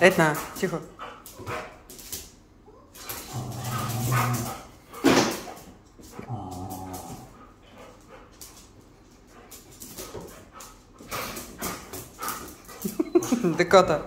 Этна, тихо. Декота.